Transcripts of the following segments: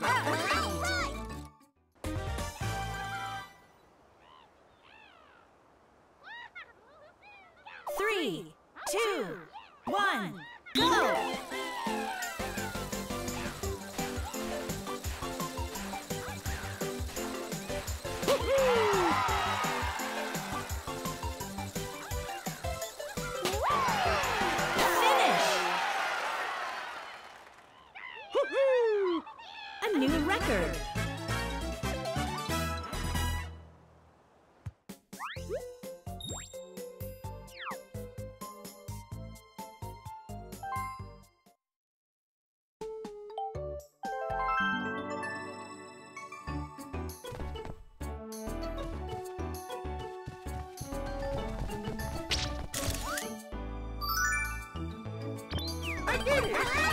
Ha ha ha! Oh,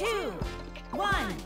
two, one,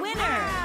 Winner!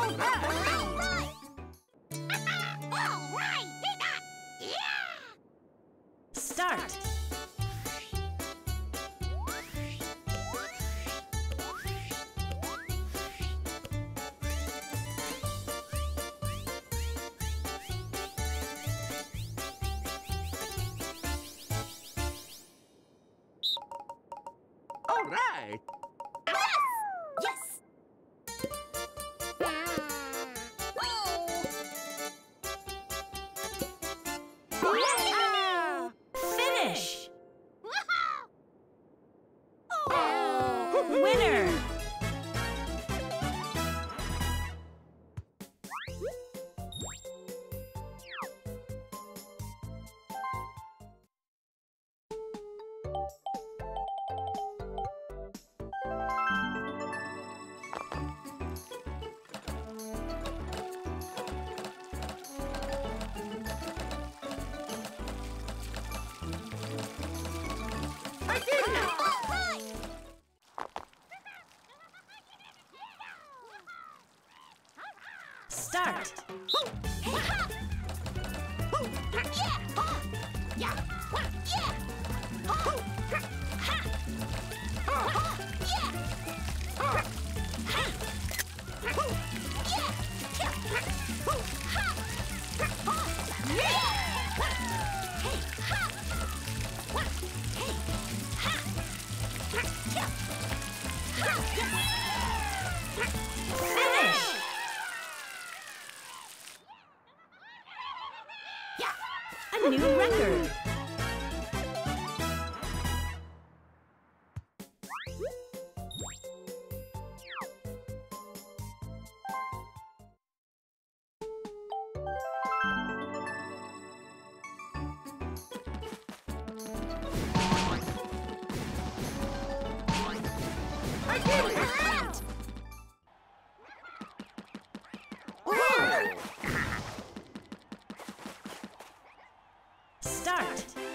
Oh, All Start.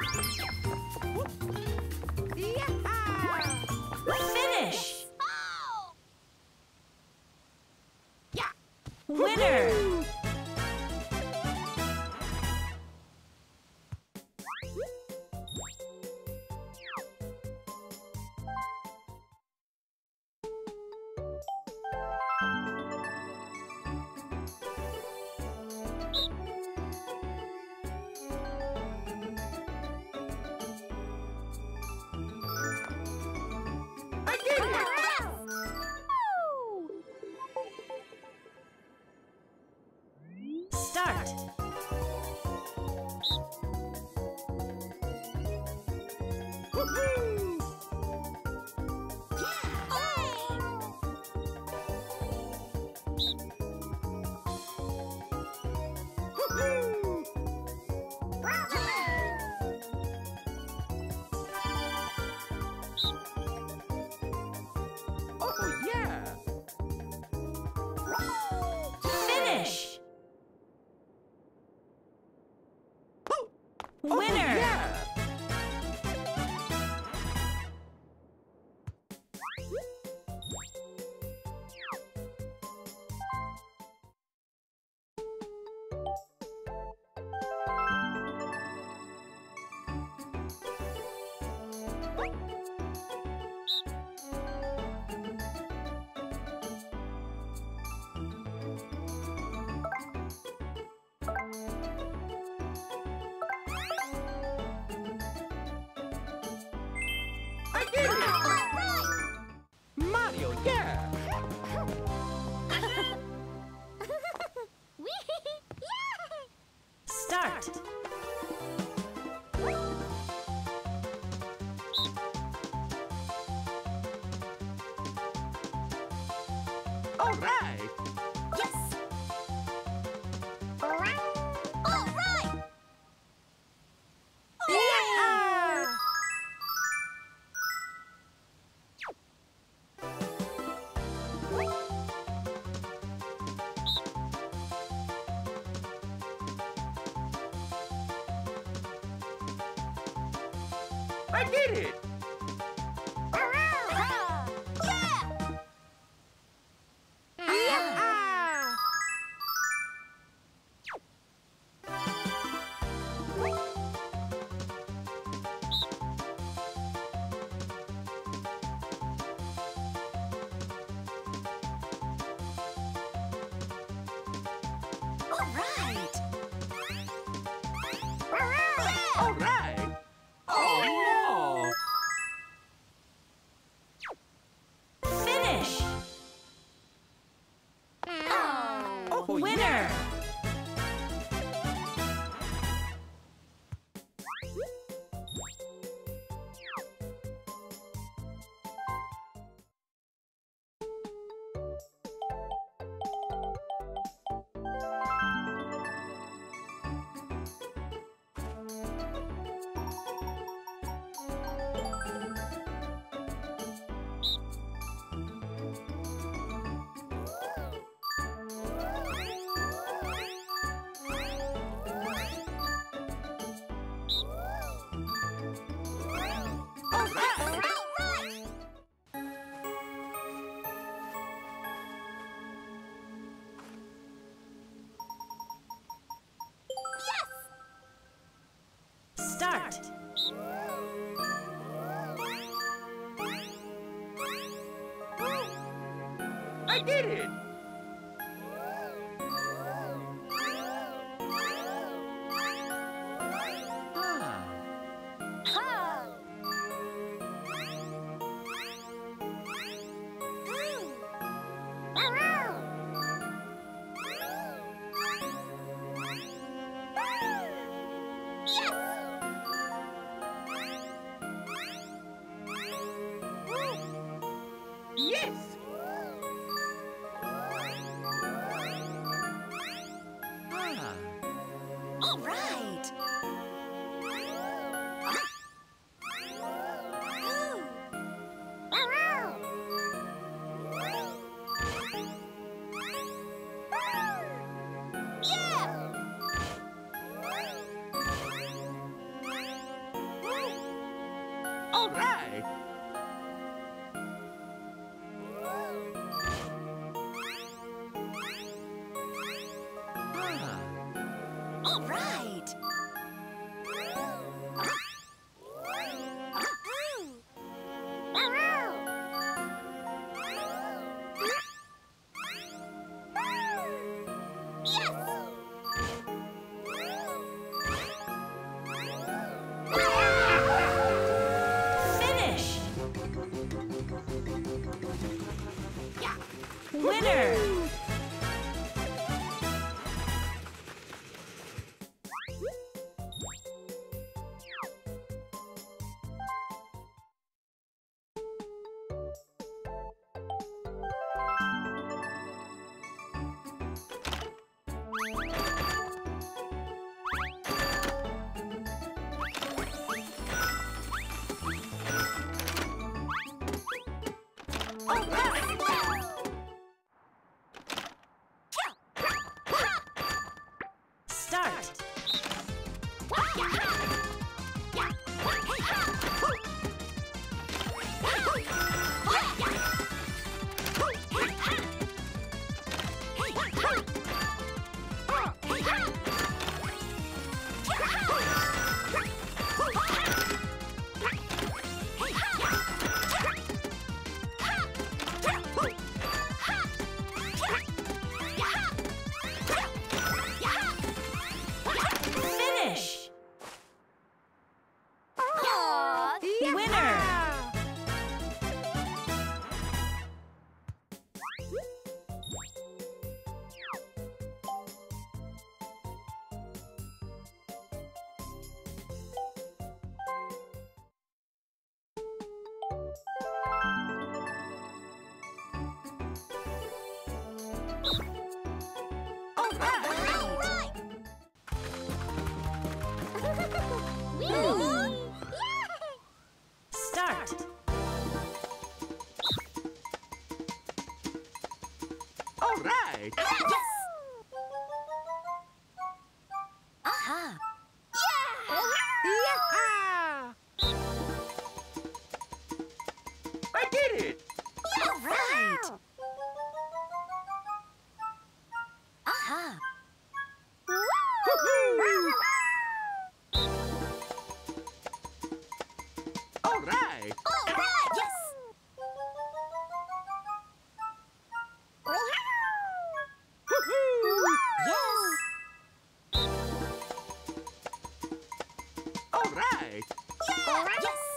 Yeah. Woohoo! Mario, yeah! Did it. Right. All right. Yes.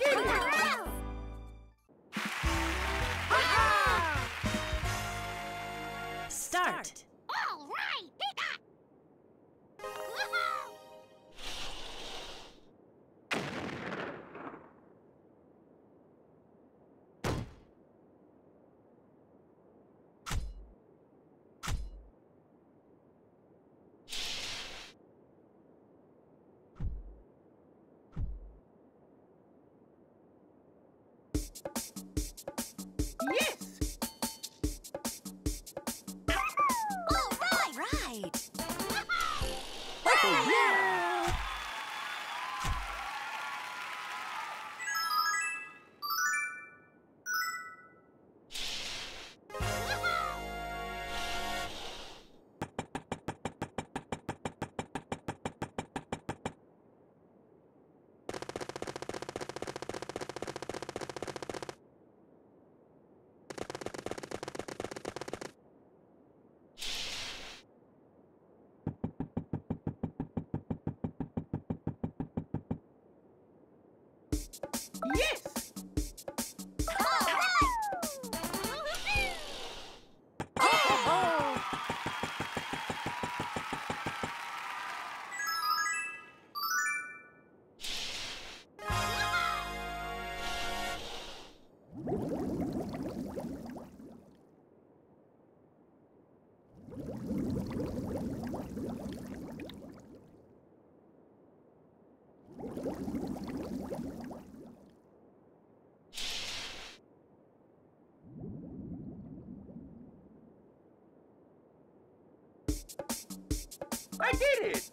平 台 I did it!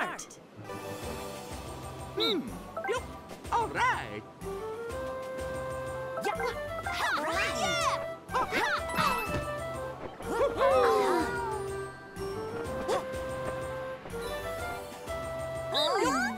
Start. Hmm. Yep. All right! All right!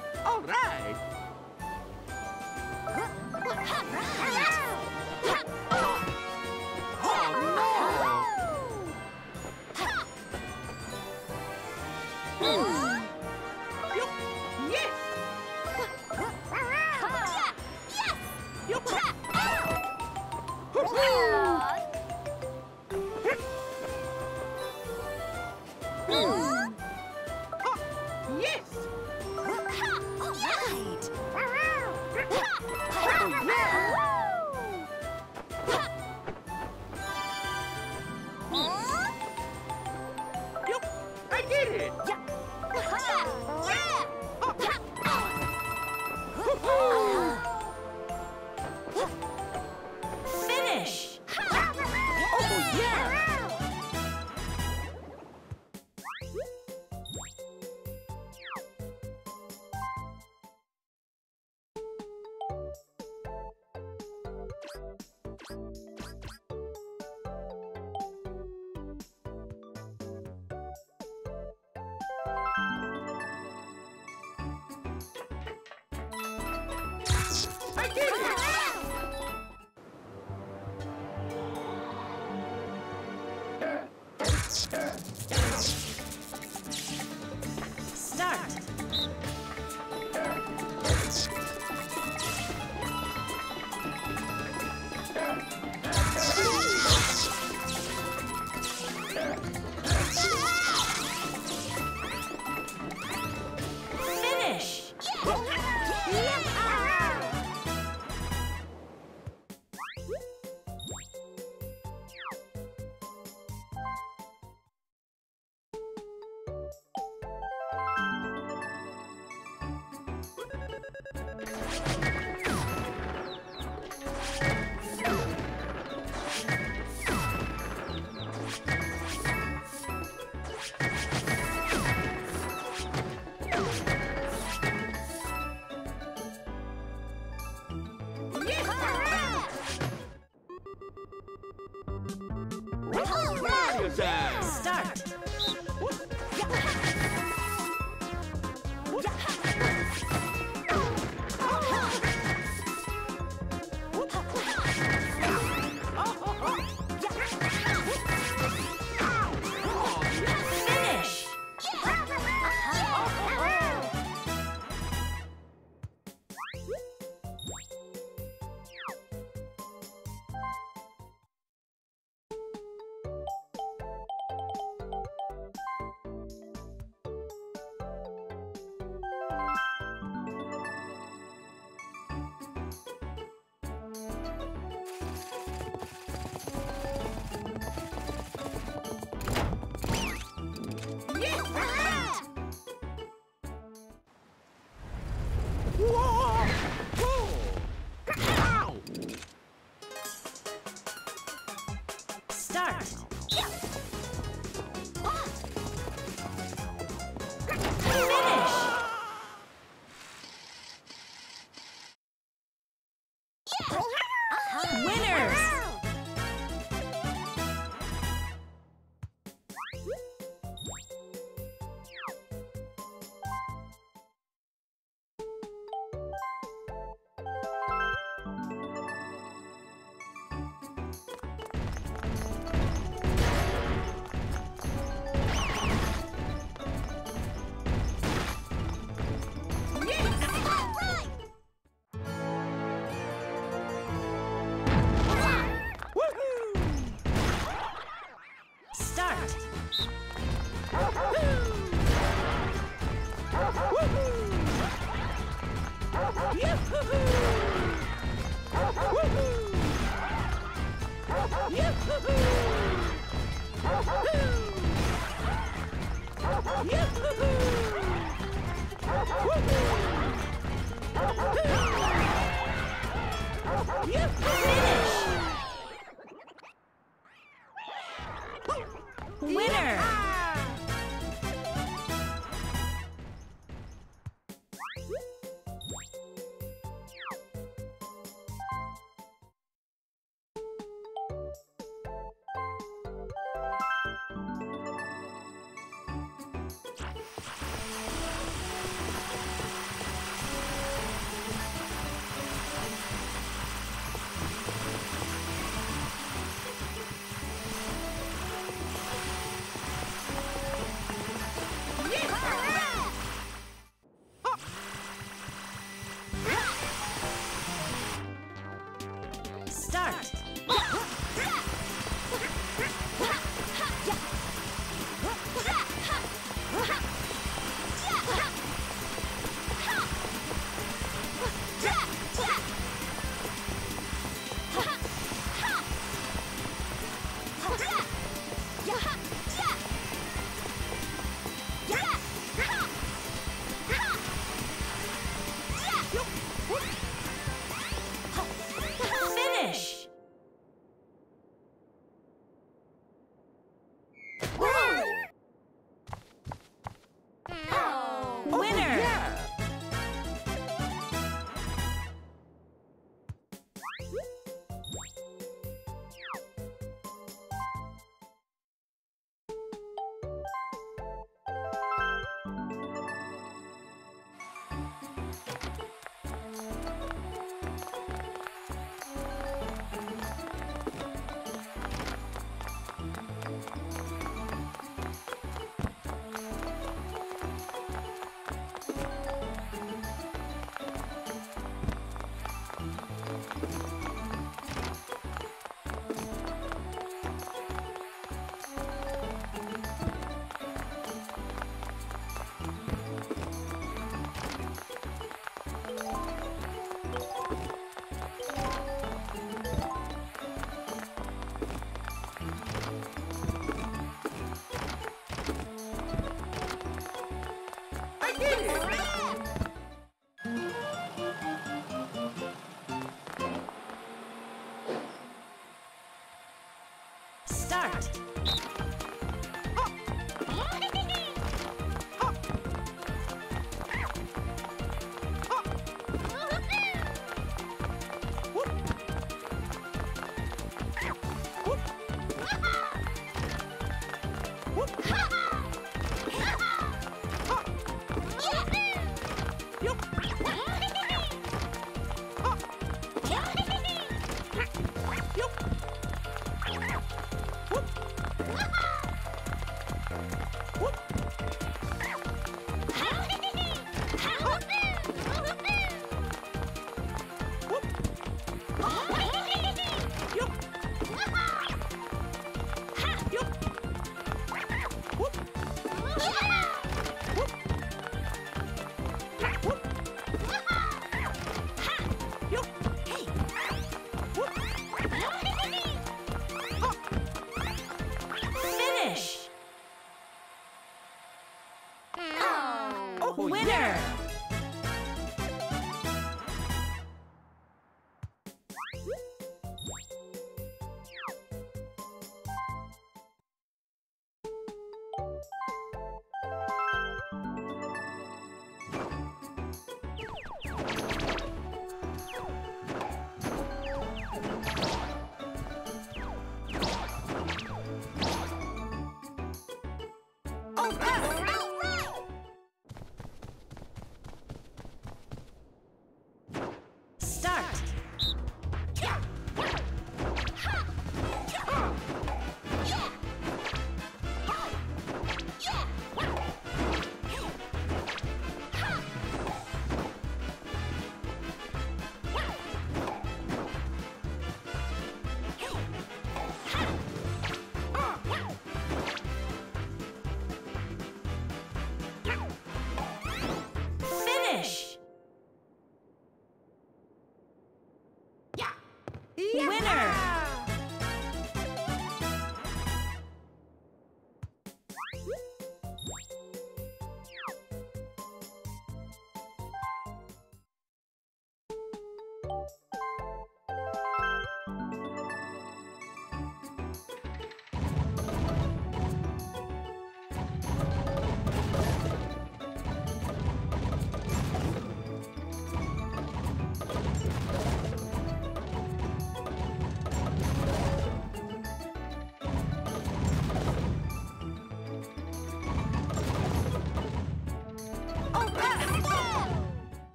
I did it!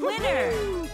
Winner.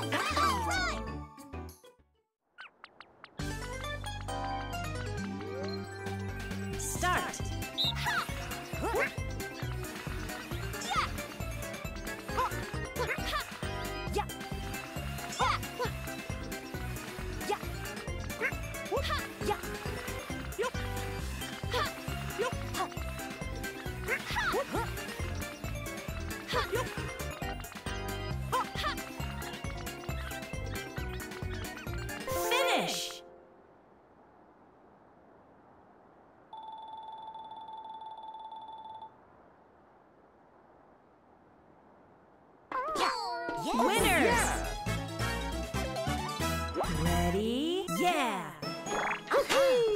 Ha ha! Winners. Ready? Yeah. Start.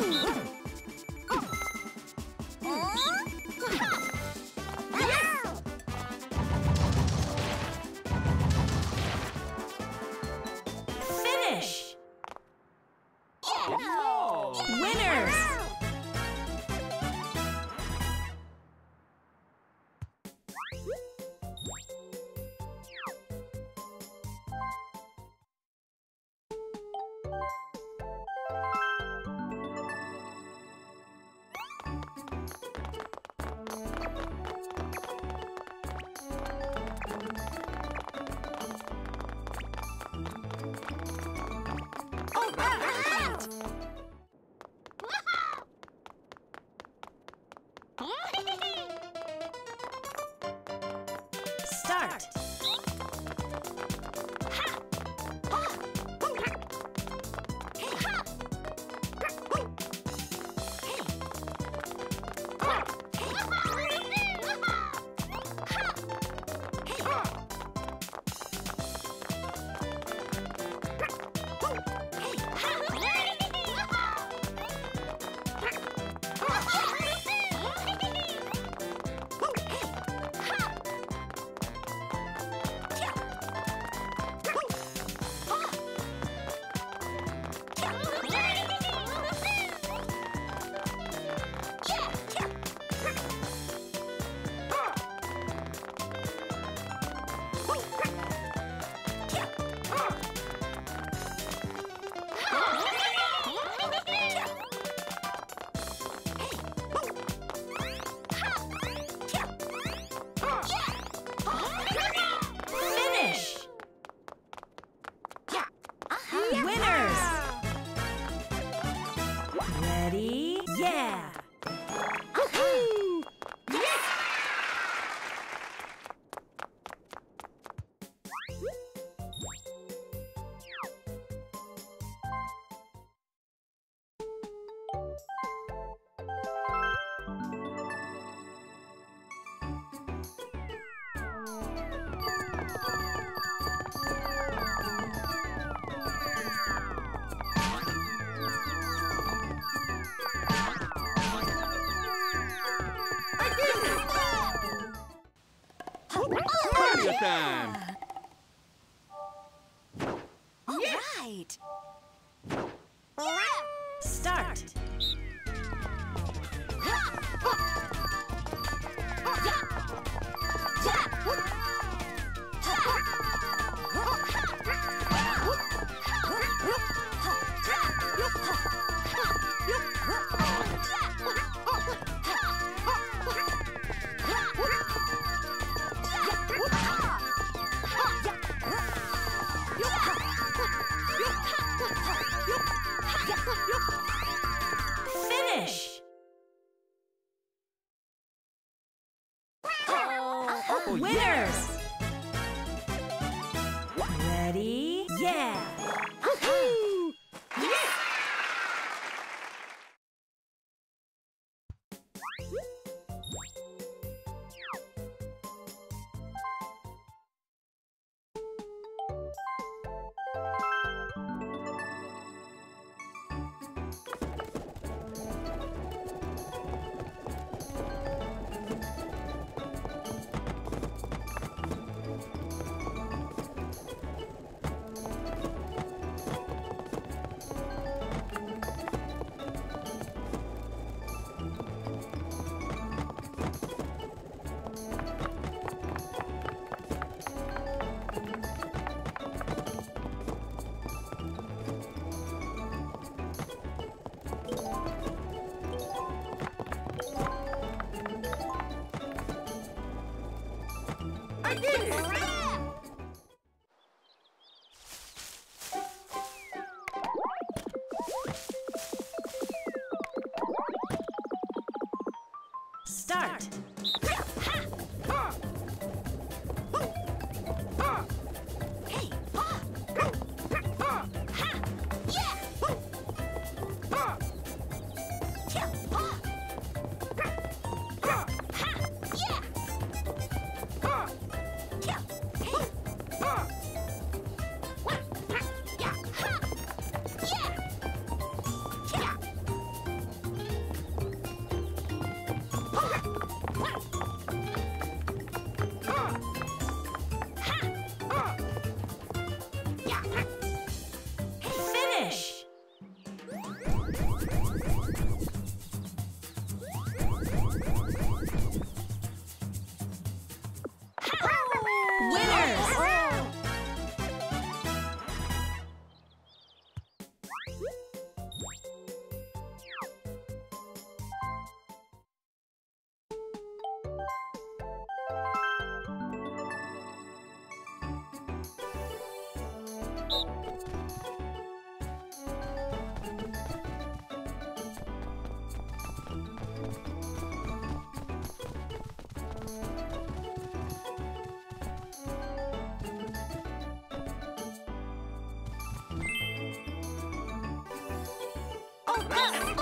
Finish! Start. All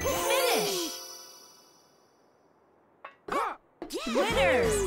Finish. Winners.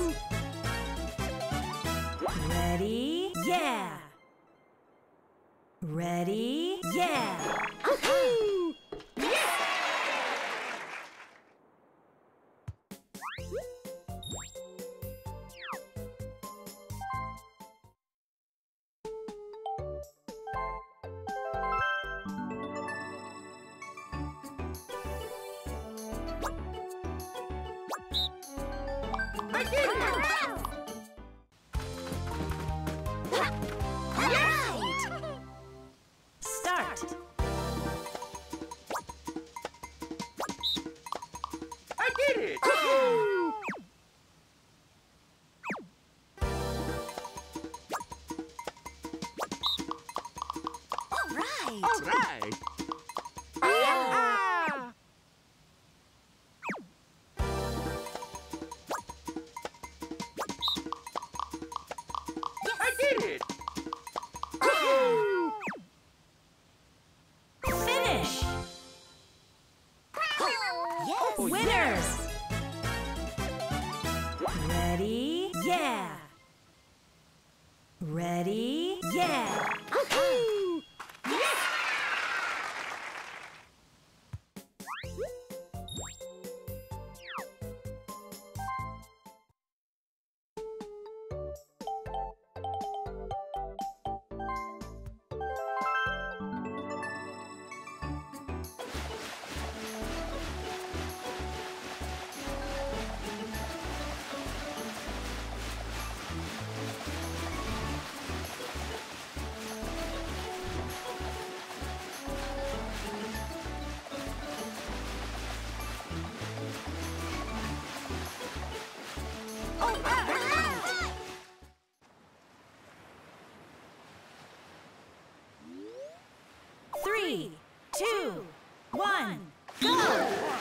Two, one, go!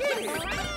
Yeah.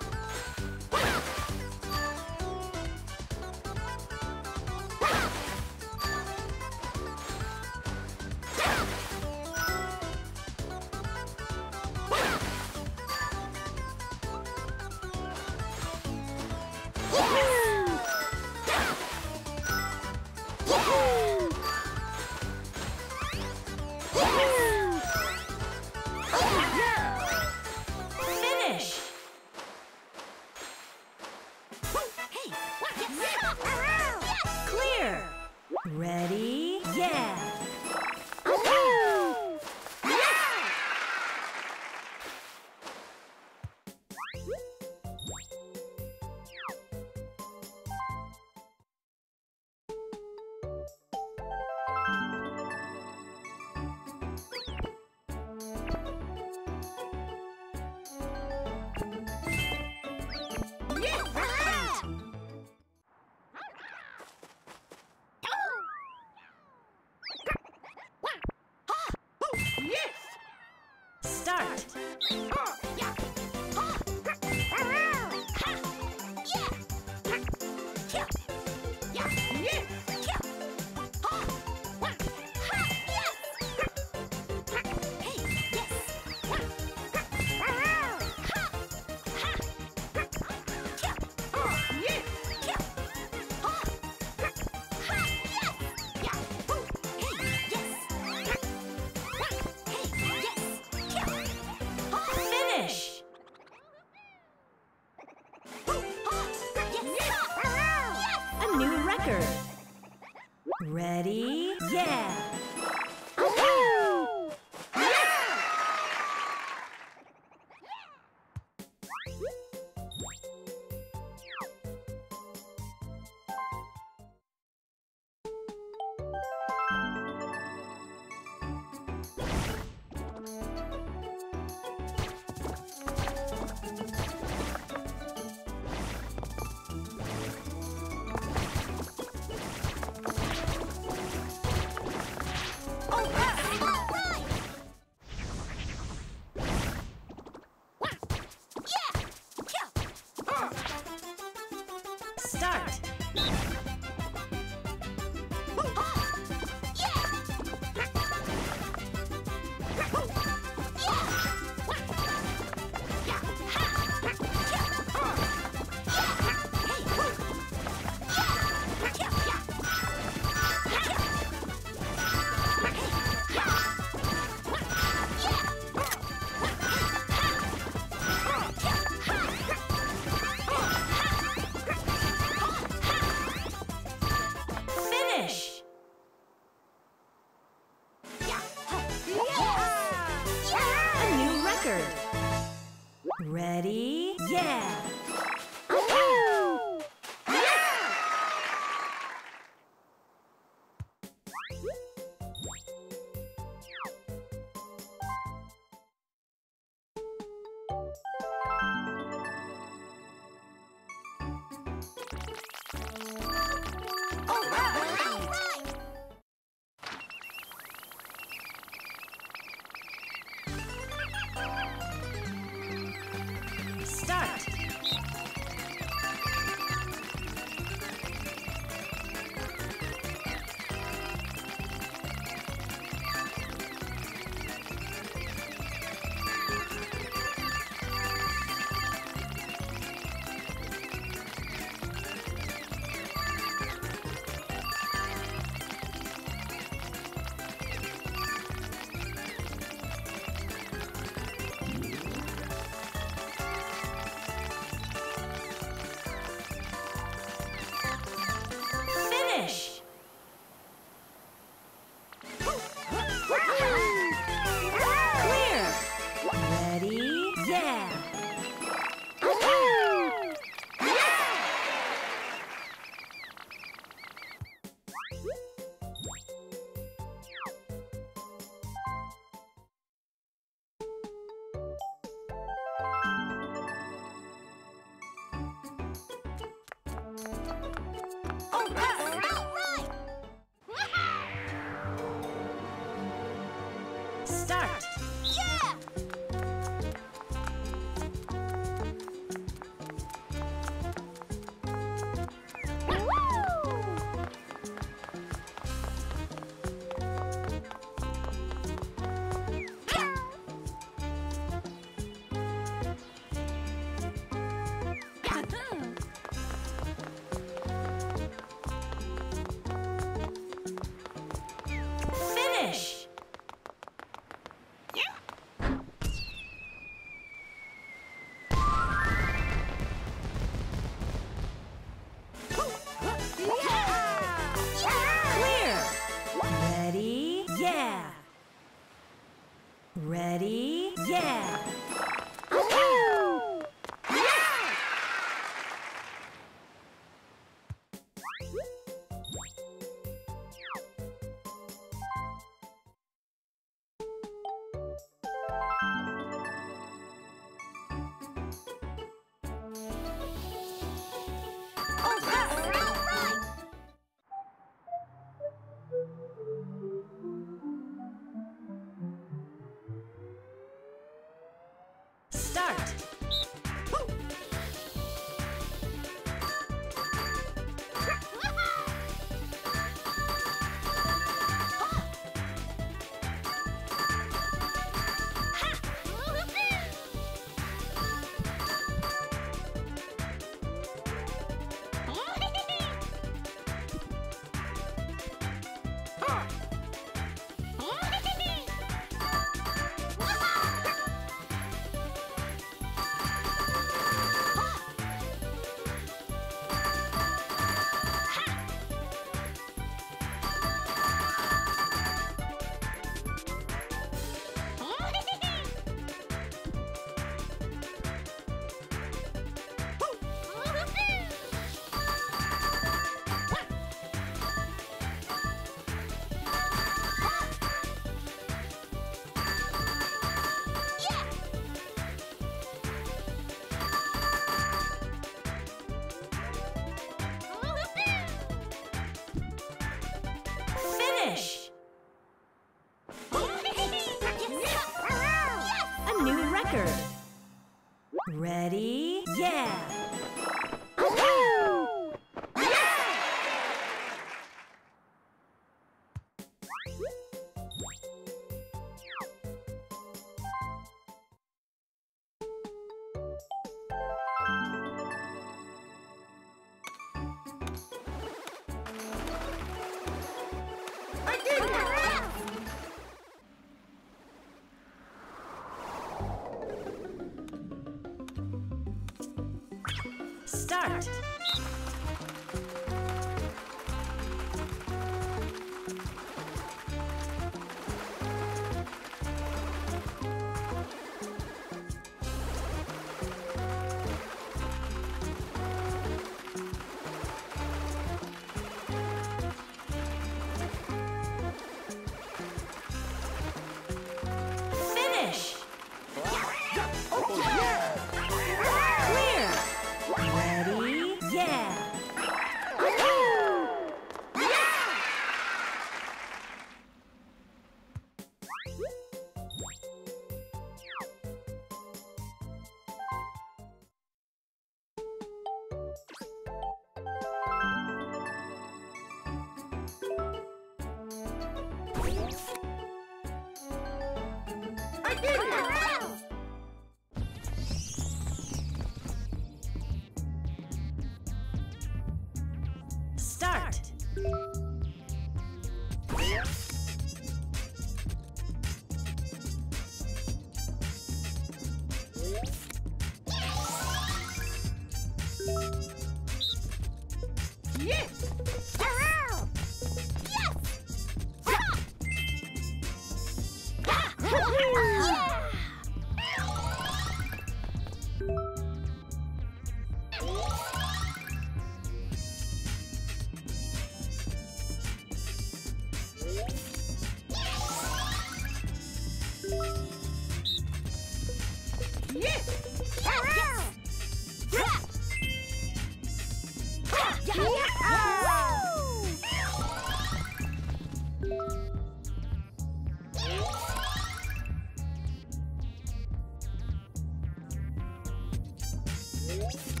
Yes!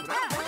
round, round, round.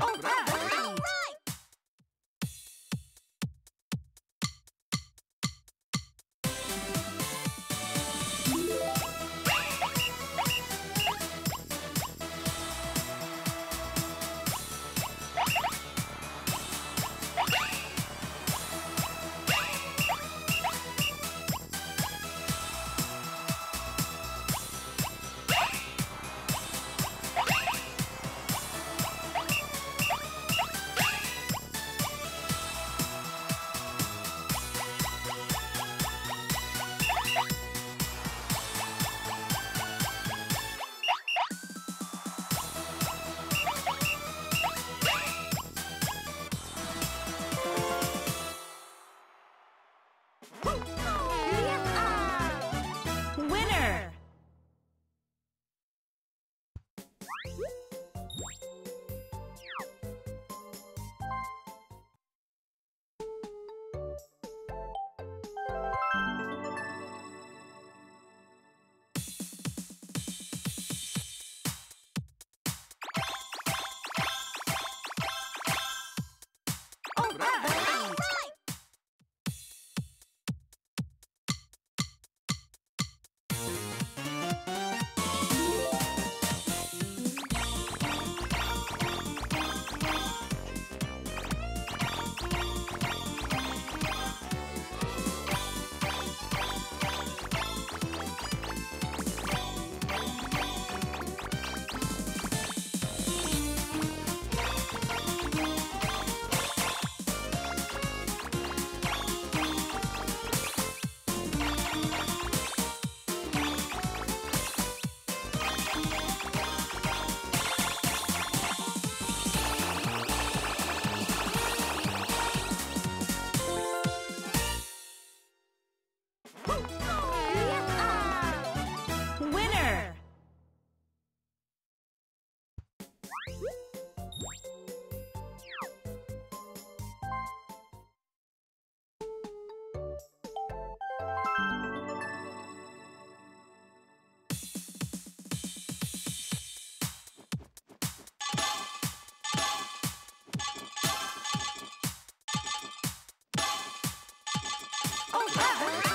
All right. Yeah.